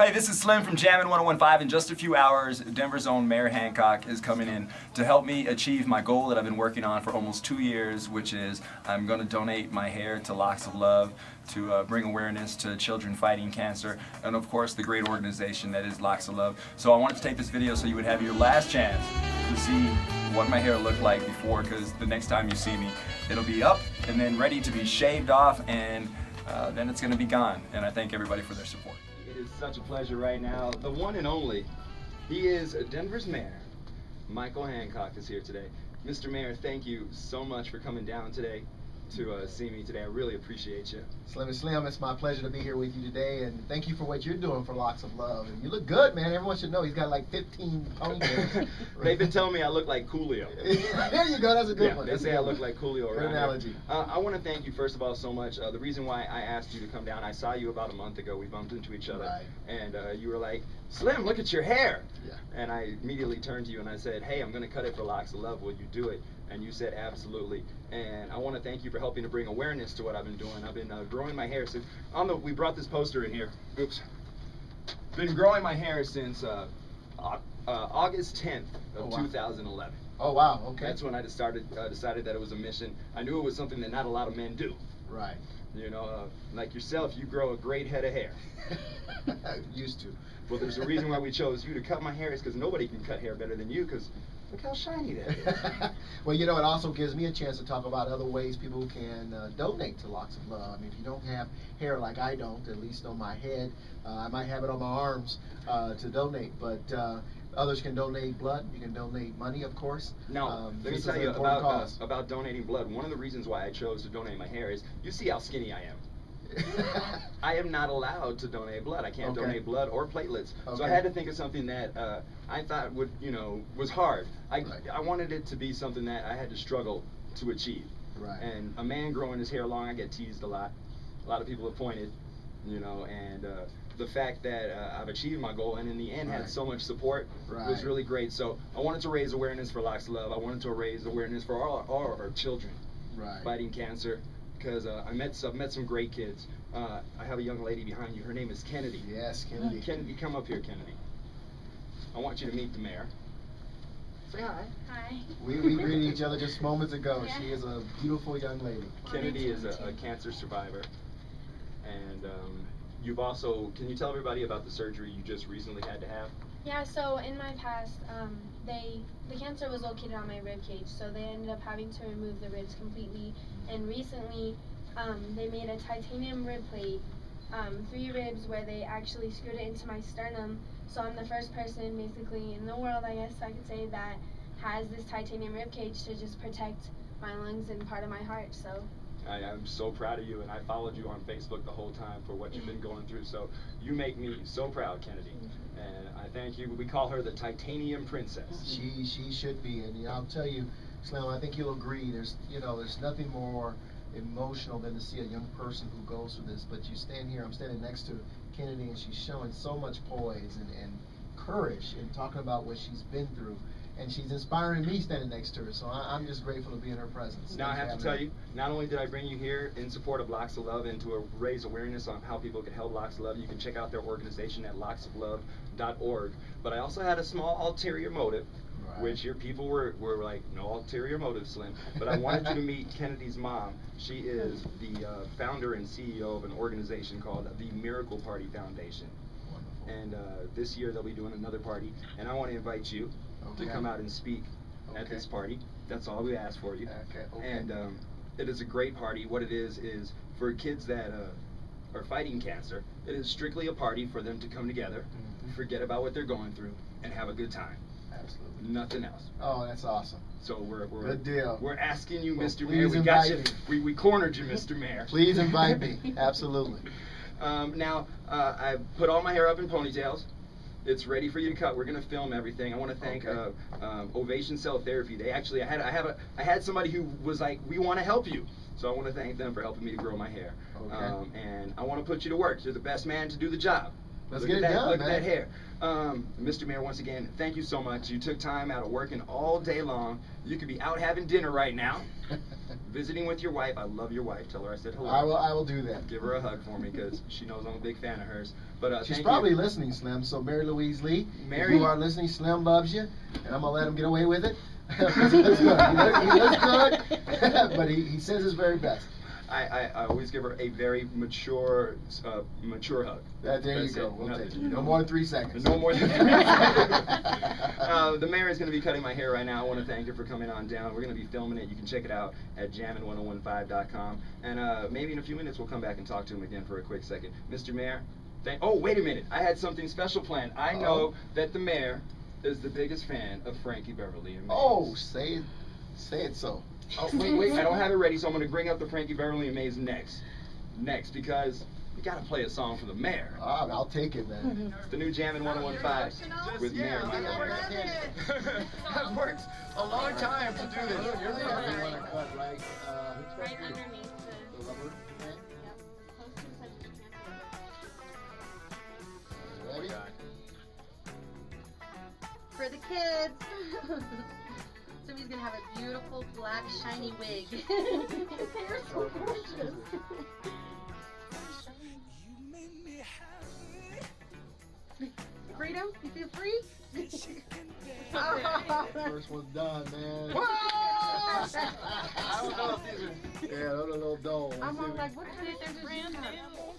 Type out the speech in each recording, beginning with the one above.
Hey, this is Slim from Jammin' 1015. In just a few hours, Denver's own Mayor Hancock is coming in to help me achieve my goal that I've been working on for almost two years, which is I'm going to donate my hair to Locks of Love to uh, bring awareness to children fighting cancer, and of course the great organization that is Locks of Love. So I wanted to take this video so you would have your last chance to see what my hair looked like before, because the next time you see me, it'll be up and then ready to be shaved off, and uh, then it's going to be gone. And I thank everybody for their support. Is such a pleasure right now. The one and only, he is Denver's mayor. Michael Hancock is here today. Mr. Mayor, thank you so much for coming down today to uh, see me today. I really appreciate you. Slim Slim, it's my pleasure to be here with you today, and thank you for what you're doing for Locks of Love. And you look good, man. Everyone should know he's got like 15 ponytails. They've been telling me I look like Coolio. there you go. That's a good yeah, one. They say I look like Coolio. Good analogy. Uh, I want to thank you first of all so much. Uh, the reason why I asked you to come down, I saw you about a month ago. We bumped into each other, right. and uh, you were like, "Slim, look at your hair." Yeah. And I immediately turned to you and I said, "Hey, I'm going to cut it for Locks of Love. Will you do it?" And you said absolutely. And I want to thank you for helping to bring awareness to what I've been doing. I've been uh, growing my hair since on the. We brought this poster in here. Oops. Been growing my hair since uh, uh, August 10th of oh, wow. 2011. Oh wow. Okay. That's when I decided uh, decided that it was a mission. I knew it was something that not a lot of men do. Right. You know, uh, like yourself, you grow a great head of hair. Used to. Well, there's a reason why we chose you to cut my hair is because nobody can cut hair better than you. Because look how shiny that is. well, you know, it also gives me a chance to talk about other ways people can uh, donate to Locks of Love. I mean, if you don't have hair like I don't, at least on my head, uh, I might have it on my arms uh, to donate, but. Others can donate blood. You can donate money, of course. Now, um, let me tell you about uh, about donating blood. One of the reasons why I chose to donate my hair is you see how skinny I am. I am not allowed to donate blood. I can't okay. donate blood or platelets. Okay. So I had to think of something that uh, I thought would, you know, was hard. I, right. I wanted it to be something that I had to struggle to achieve. Right. And a man growing his hair long, I get teased a lot. A lot of people have pointed, you know, and uh, the fact that uh, I've achieved my goal and in the end right. had so much support right. was really great. So I wanted to raise awareness for Locks of Love. I wanted to raise awareness for all, all our children right. fighting cancer because uh, I met I've met some great kids. Uh, I have a young lady behind you. Her name is Kennedy. Yes, Kennedy. Kennedy, come up here, Kennedy. I want you to meet the mayor. Say hi. Hi. We, we greeted each other just moments ago. Yeah. She is a beautiful young lady. Kennedy is a, a cancer survivor, and um, you've also. Can you tell everybody about the surgery you just recently had to have? Yeah. So in my past, um, they the cancer was located on my rib cage, so they ended up having to remove the ribs completely. And recently, um, they made a titanium rib plate, um, three ribs where they actually screwed it into my sternum. So I'm the first person basically in the world, I guess I could say, that has this titanium rib cage to just protect my lungs and part of my heart. So. I am so proud of you, and I followed you on Facebook the whole time for what you've been going through. So you make me so proud, Kennedy, and I thank you. We call her the Titanium Princess. She she should be, and I'll tell you, Slim, I think you'll agree. There's you know, there's nothing more emotional than to see a young person who goes through this. But you stand here, I'm standing next to Kennedy, and she's showing so much poise and, and courage in talking about what she's been through. And she's inspiring me standing next to her, so I, am just grateful to be in her presence. Now, I have to tell you, not only did I bring you here in support of Locks of Love and to raise awareness on how people can help Locks of Love, you can check out their organization at locksoflove.org. But I also had a small ulterior motive Right. Which your people were, were like, no ulterior motive, Slim. But I wanted you to meet Kennedy's mom. She is the uh, founder and CEO of an organization called the Miracle Party Foundation. Wonderful. And uh, this year they'll be doing another party. And I want to invite you. To come out and speak okay. at this party. That's all we ask for you. Okay. okay. And um, it is a great party. What it is is for kids that uh, are fighting cancer. It is strictly a party for them to come together, mm-hmm. forget about what they're going through, and have a good time. Absolutely. Nothing else. Oh, that's awesome. So we're we're good deal. We're asking you, well, Mr. Mayor. We got you. We, we cornered you, Mr. Mayor. please invite me. Absolutely. Um, now uh, I put all my hair up in ponytails. It's ready for you to cut. We're gonna film everything. I want to thank okay. uh, um, Ovation Cell Therapy. They actually, I had, I have a, I had somebody who was like, we want to help you. So I want to thank them for helping me to grow my hair. Okay. Um, and I want to put you to work. You're the best man to do the job. Let's look get at it that, done, Look man. at that hair. Um, Mr. Mayor, once again, thank you so much. You took time out of working all day long. You could be out having dinner right now. visiting with your wife. I love your wife. Tell her I said hello. I will. I will do that. Give her a hug for me because she knows I'm a big fan of hers. But uh, She's probably you. listening, Slim. So Mary Louise Lee, Mary- you are listening, Slim loves you, and I'm gonna let him get away with it. he looks good. He, he looks good, but he, he says his very best. I, I, I always give her a very mature, uh, mature hug. Uh, there you go. it. We'll Nothing. take it. No more than three seconds. No more than three seconds. uh, the mayor is going to be cutting my hair right now. I want to thank her for coming on down. We're going to be filming it. You can check it out at jammin1015.com. And uh, maybe in a few minutes we'll come back and talk to him again for a quick second. Mr. Mayor, thank. Oh, wait a minute. I had something special planned. I know that the mayor is the biggest fan of Frankie Beverly and. Oh, say it, say it so. Oh, wait, wait, I don't have it ready, so I'm going to bring up the Frankie Beverly and Maze next. Next, because we got to play a song for the mayor. Ah, I'll take it, man. It's the new Jammin' 1015 with Mayor Michael Barrett. That works a long time to do this. You're the one cut right, uh, Right underneath the the. rubber, okay? Yep. Close to the side as you can. Ready? for the kids. so he's gonna have a beautiful black shiny wig. His hair's so gorgeous. Freedom, you feel free? Oh. First one's done, man. I don't know if these are. Yeah, those are a little dull. I'm all like, what kind of things Brand new.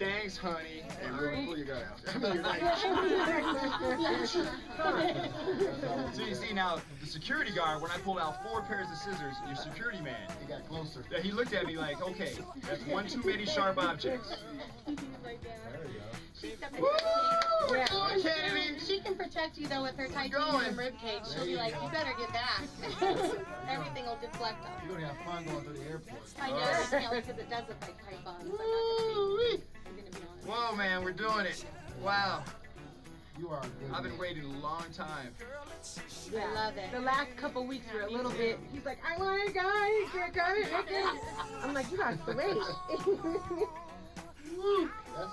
Thanks, honey. Hey, Will, pull your guy out. I mean, your knife. So you see now, the security guard, when I pulled out four pairs of scissors, your security man, He got closer. yeah, he looked at me like, okay, that's one too many sharp objects. There you go. She's got Woo! Yeah. Going, Kennedy. She can protect you though with her going. titanium rib cage. She'll be like, you better get back. Everything will deflect off. You're gonna have fun going to the airport. I know I can't because it does look like pythons. I'm not gonna Woo-wee. be. I'm gonna be honest. Whoa, man, we're doing it. Wow. You are good. I've been waiting a long time. I love it. The last couple weeks were a little bit. He's like, I want it, guys. I got it. I got it. I'm like, you got to wait.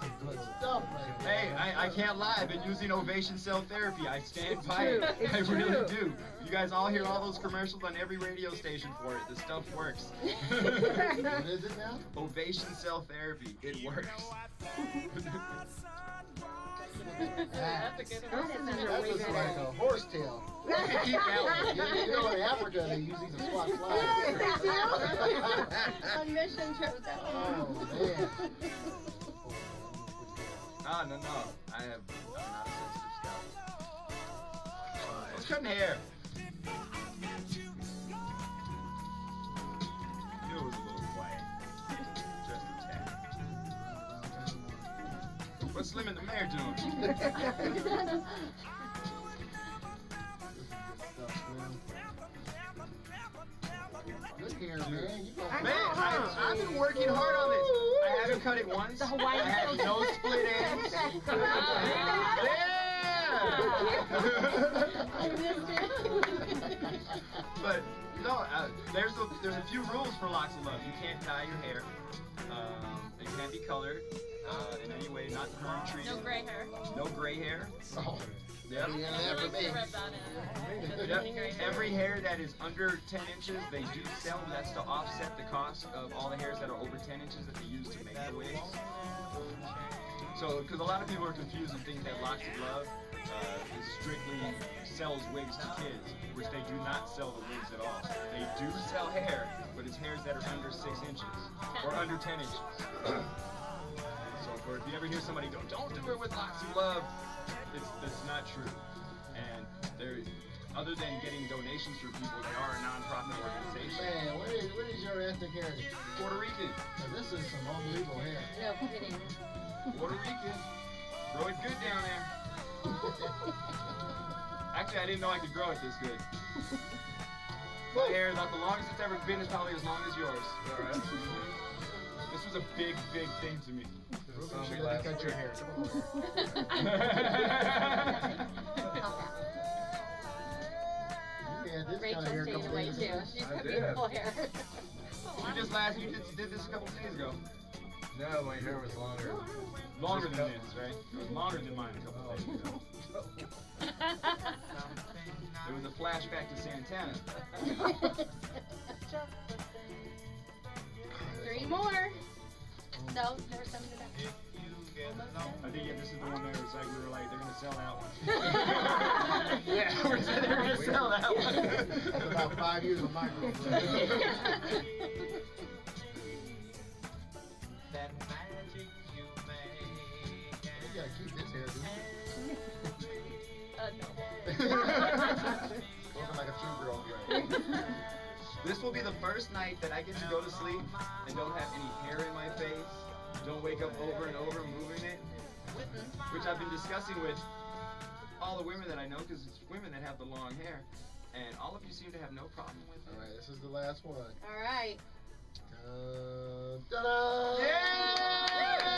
That's some good stuff right there. Hey, I, I can't lie. I've been using Ovation Cell Therapy. I stand by true. it. It's I really do. You guys all hear all those commercials on every radio station for it. The stuff works. What is it now? Ovation Cell Therapy. It works. That's a good one. That is That under looks like a horse tail. You, you know, in Africa they use these as squat flies. On mission trips. that Oh one. man. Ah, no, no. I have not a sensitive scalp. Who's cutting hair? Knew it was a little quiet. Just a tad. What's Slim and the Mayor doing? Good hair, man. You Man, I, I've been working hard on this. I haven't cut it once. The Hawaiian I have no split ends. I missed it. but no, uh, there's a there's a few rules for locks of love. You can't dye your hair. Um, it can't be colored uh, in any way, not to harm trees. No gray hair. No gray hair. Oh, Yep. yeah, I that for like me. to rub that in. Yep. Any gray hair. Every hair that is under 10 inches, they do sell. That's to offset the cost of all the hairs that are over 10 inches that they use to make the wigs. So, because a lot of people are confused and think that Locks of Love uh, is strictly sells wigs to kids, which they do not sell the wigs at all. They do sell hair, but it's hairs that are under 6 inches or under 10 inches. So if you ever hear somebody go, don't do it with Locks of Love, it's that's not true. And they're other than getting donations from people, they are a non-profit organization. Man, what is, what is your ethnic heritage? Puerto Rican. Now, this is some unbelievable hair. No kidding. Puerto Rican. Grow it good down there. Actually, I didn't know I could grow it this good. My hair, not the longest it's ever been, is probably as long as yours. All right. This was a big, big thing to me. Ruben, should let me cut your hair. Come on over here. You had this kind of hair Rachel a stayed couple away days too. ago. She's I got beautiful hair. You just last, you just did this a couple days ago. No, my hair was longer. Longer than this, right? It was longer than mine a couple days ago. Oh. It was a flashback to Santana. Three more. No, there was some in the back. I think yeah, this is the one there. was like we were like, they're gonna sell that one. yeah, we're they're gonna sell that one. That's about five years of my career. That magic you make. You gotta keep this hair, dude. Uh, no. Looking like a true girl. This will be the first night that I get to go to sleep and don't have any hair in my face. Don't wake up over and over moving it, which I've been discussing with all the women that I know because it's women that have the long hair, and all of you seem to have no problem with it. All right, this is the last one. All right. Uh, ta-da! Yeah!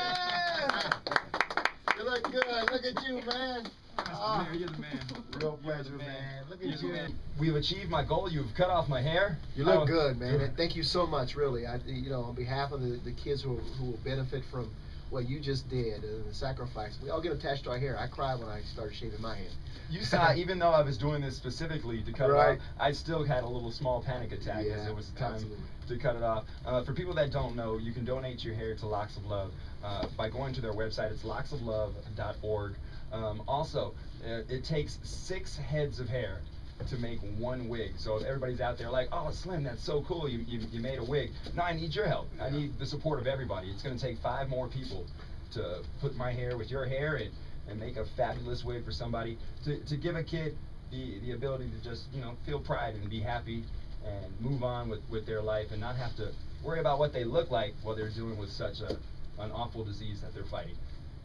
You look good. Look at you, man. Ah, you're the man. real pleasure, man. Look You're at the you. man. We've achieved my goal. You've cut off my hair. You look good, man. And thank you so much, really. I, you know, on behalf of the, the kids who, who will benefit from what you just did, and the sacrifice. We all get attached to our hair. I cried when I started shaving my head. You saw, even though I was doing this specifically to cut Right. it off, I still had a little small panic attack as Yeah, it was time absolutely. To cut it off. Uh, for people that don't know, you can donate your hair to Locks of Love uh, by going to their website. It's locksoflove.org. Um, also, uh, it takes six heads of hair to make one wig. So if everybody's out there like, oh, Slim, that's so cool, you, you, you made a wig. No, I need your help. I need the support of everybody. It's going to take five more people to put my hair with your hair and, and make a fabulous wig for somebody. To, to give a kid the, the ability to just, you know, feel pride and be happy and move on with, with their life and not have to worry about what they look like while they're dealing with such a, an awful disease that they're fighting.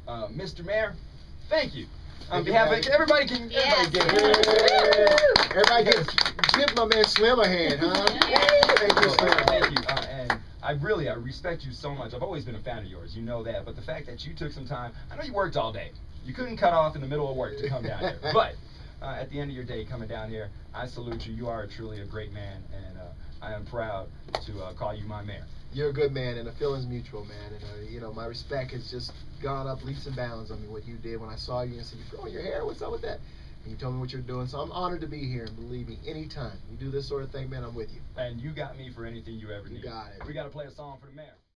Uh, Mr. Mayor, thank you. On Thank behalf of everybody, can Yes. everybody give Yay! Everybody give, give my man Slim a hand, huh? Thank you, Slim. Thank you. Uh, and I really, I respect you so much. I've always been a fan of yours. You know that. But the fact that you took some time, I know you worked all day. You couldn't cut off in the middle of work to come down here. But uh, at the end of your day, coming down here, I salute you. You are truly a great man, and uh, I am proud to uh, call you my mayor. You're a good man, and the feeling's mutual, man. And uh, you know, my respect has just gone up leaps and bounds on me. What you did when I saw you and said, "You're growing your hair. What's up with that?" And you told me what you're doing. So I'm honored to be here. And believe me, anytime you do this sort of thing, man, I'm with you. And you got me for anything you ever You need. got it. We got to play a song for the mayor.